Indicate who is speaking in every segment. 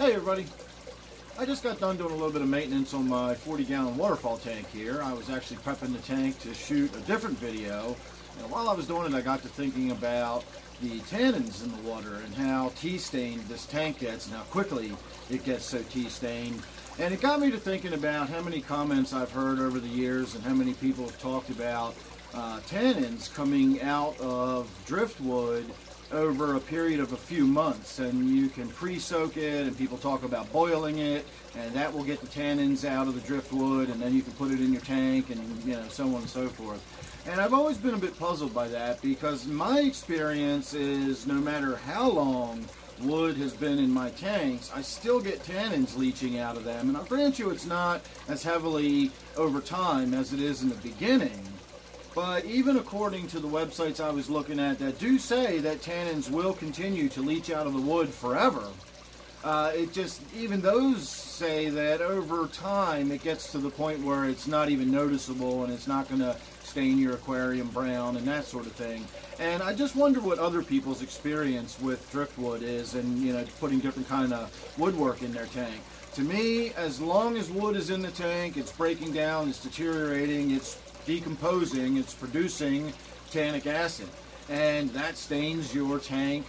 Speaker 1: Hey everybody. I just got done doing a little bit of maintenance on my 40 gallon waterfall tank here. I was actually prepping the tank to shoot a different video. And while I was doing it, I got to thinking about the tannins in the water and how tea stained this tank gets and how quickly it gets so tea stained. And it got me to thinking about how many comments I've heard over the years and how many people have talked about uh, tannins coming out of driftwood over a period of a few months and you can pre-soak it and people talk about boiling it and that will get the tannins out of the driftwood and then you can put it in your tank and you know so on and so forth and I've always been a bit puzzled by that because my experience is no matter how long wood has been in my tanks, I still get tannins leaching out of them. And I'll grant you it's not as heavily over time as it is in the beginning. But even according to the websites I was looking at that do say that tannins will continue to leach out of the wood forever, uh, it just, even those say that over time it gets to the point where it's not even noticeable and it's not going to stain your aquarium brown and that sort of thing. And I just wonder what other people's experience with driftwood is and, you know, putting different kind of woodwork in their tank. To me, as long as wood is in the tank, it's breaking down, it's deteriorating, it's decomposing, it's producing tannic acid. And that stains your tank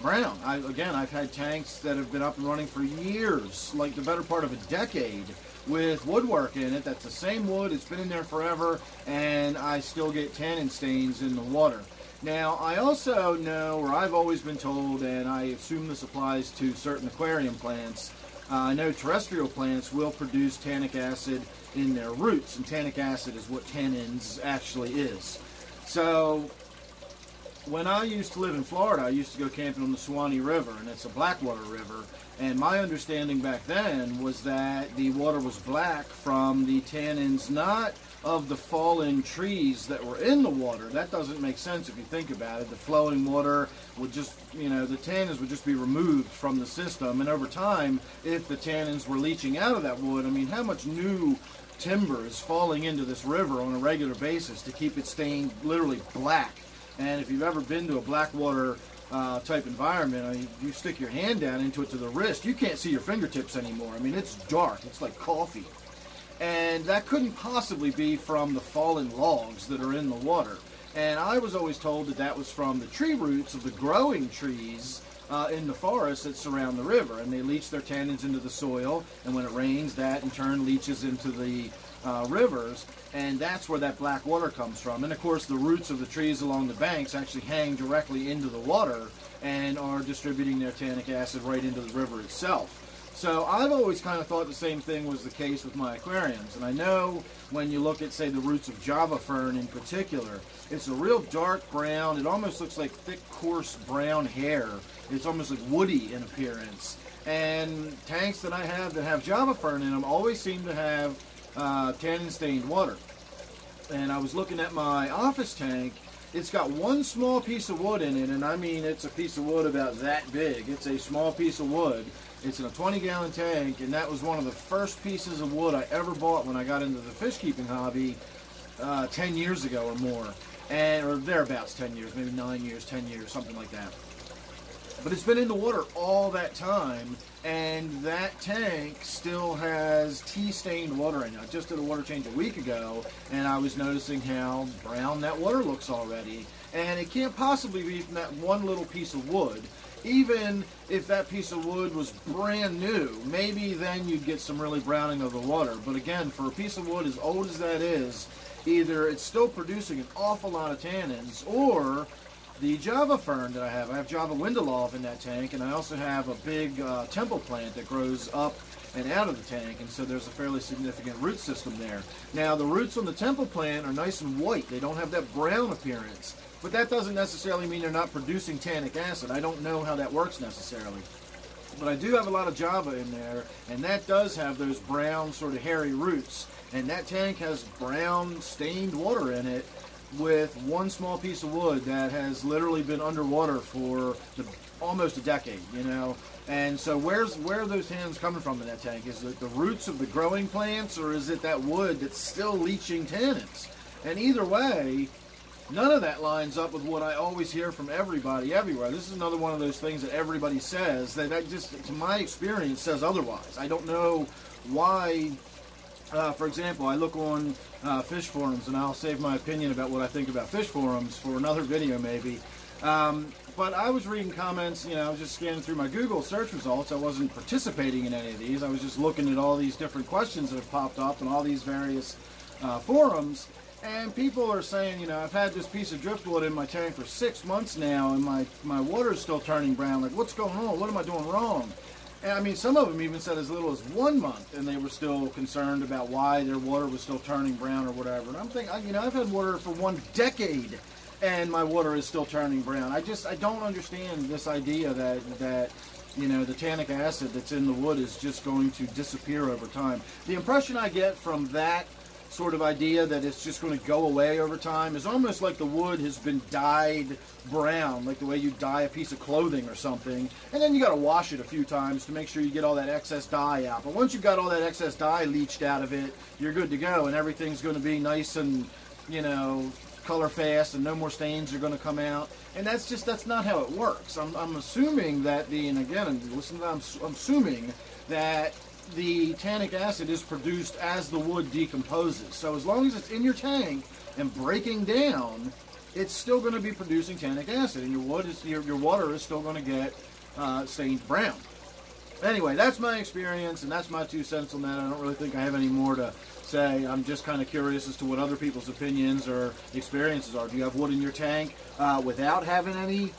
Speaker 1: brown. I, again, I've had tanks that have been up and running for years, like the better part of a decade, with woodwork in it. That's the same wood, it's been in there forever, and I still get tannin stains in the water. Now, I also know, or I've always been told, and I assume this applies to certain aquarium plants, Uh, I know terrestrial plants will produce tannic acid in their roots, and tannic acid is what tannins actually is. So, when I used to live in Florida, I used to go camping on the Suwannee River, and it's a blackwater river. And my understanding back then was that the water was black from the tannins, not of the fallen trees that were in the water. That doesn't make sense if you think about it. The flowing water would just, you know, the tannins would just be removed from the system. And over time, if the tannins were leaching out of that wood, I mean, how much new timber is falling into this river on a regular basis to keep it stained literally black? And if you've ever been to a blackwater uh, type environment, I mean, you stick your hand down into it to the wrist, you can't see your fingertips anymore. I mean, it's dark. It's like coffee and that couldn't possibly be from the fallen logs that are in the water. And I was always told that that was from the tree roots of the growing trees uh, in the forest that surround the river, and they leach their tannins into the soil, and when it rains, that in turn leaches into the uh, rivers, and that's where that black water comes from. And of course, the roots of the trees along the banks actually hang directly into the water and are distributing their tannic acid right into the river itself. So I've always kind of thought the same thing was the case with my aquariums. And I know when you look at, say, the roots of Java fern in particular, it's a real dark brown. It almost looks like thick, coarse brown hair. It's almost like woody in appearance. And tanks that I have that have Java fern in them always seem to have uh, tannin stained water. And I was looking at my office tank. It's got one small piece of wood in it, and I mean it's a piece of wood about that big. It's a small piece of wood it's in a 20 gallon tank, and that was one of the first pieces of wood I ever bought when I got into the fish keeping hobby uh, 10 years ago or more. And, or thereabouts 10 years, maybe 9 years, 10 years, something like that. But it's been in the water all that time, and that tank still has tea-stained water in it. I just did a water change a week ago, and I was noticing how brown that water looks already. And it can't possibly be from that one little piece of wood even if that piece of wood was brand new, maybe then you'd get some really browning of the water. But again, for a piece of wood as old as that is, either it's still producing an awful lot of tannins, or the Java fern that I have. I have Java Windelov in that tank, and I also have a big uh, temple plant that grows up and out of the tank, and so there's a fairly significant root system there. Now, the roots on the temple plant are nice and white. They don't have that brown appearance. But that doesn't necessarily mean they're not producing tannic acid. I don't know how that works necessarily. But I do have a lot of Java in there, and that does have those brown, sort of hairy roots. And that tank has brown, stained water in it with one small piece of wood that has literally been underwater for almost a decade, you know. And so where's where are those tannins coming from in that tank? Is it the roots of the growing plants or is it that wood that's still leaching tannins? And either way, none of that lines up with what I always hear from everybody everywhere. This is another one of those things that everybody says that just, to my experience, says otherwise. I don't know why. Uh, for example, I look on uh, fish forums, and I'll save my opinion about what I think about fish forums for another video, maybe. Um, but I was reading comments, you know, I was just scanning through my Google search results. I wasn't participating in any of these. I was just looking at all these different questions that have popped up in all these various uh, forums. And people are saying, you know, I've had this piece of driftwood in my tank for six months now, and my, my water's still turning brown. Like, what's going on? What am I doing wrong? And I mean, some of them even said as little as one month, and they were still concerned about why their water was still turning brown or whatever. And I'm thinking, you know, I've had water for one decade and my water is still turning brown. I just I don't understand this idea that that you know the tannic acid that's in the wood is just going to disappear over time. The impression I get from that sort of idea that it's just going to go away over time is almost like the wood has been dyed brown, like the way you dye a piece of clothing or something, and then you got to wash it a few times to make sure you get all that excess dye out. But once you've got all that excess dye leached out of it, you're good to go, and everything's going to be nice and you know color fast and no more stains are going to come out. And that's just, that's not how it works. I'm, I'm assuming that the, and again, listen I'm, I'm assuming that the tannic acid is produced as the wood decomposes. So as long as it's in your tank and breaking down, it's still going to be producing tannic acid, and your wood is your, your water is still going to get uh, stained brown. Anyway, that's my experience, and that's my two cents on that. I don't really think I have any more to say. I'm just kind of curious as to what other people's opinions or experiences are. Do you have wood in your tank uh, without having any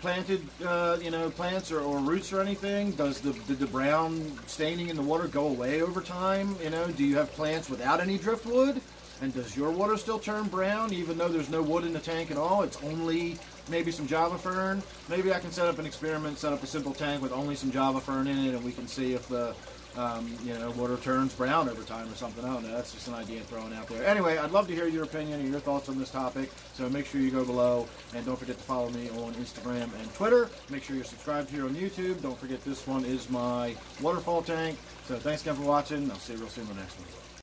Speaker 1: planted, uh, you know, plants or, or, roots or anything? Does the, did the brown staining in the water go away over time? You know, do you have plants without any driftwood? And does your water still turn brown even though there's no wood in the tank at all? It's only maybe some java fern. Maybe I can set up an experiment, set up a simple tank with only some java fern in it, and we can see if the um, you know, water turns brown over time or something. I don't know. That's just an idea thrown out there. Anyway, I'd love to hear your opinion and your thoughts on this topic. So make sure you go below and don't forget to follow me on Instagram and Twitter. Make sure you're subscribed here on YouTube. Don't forget this one is my waterfall tank. So thanks again for watching. I'll see you real soon in the next one.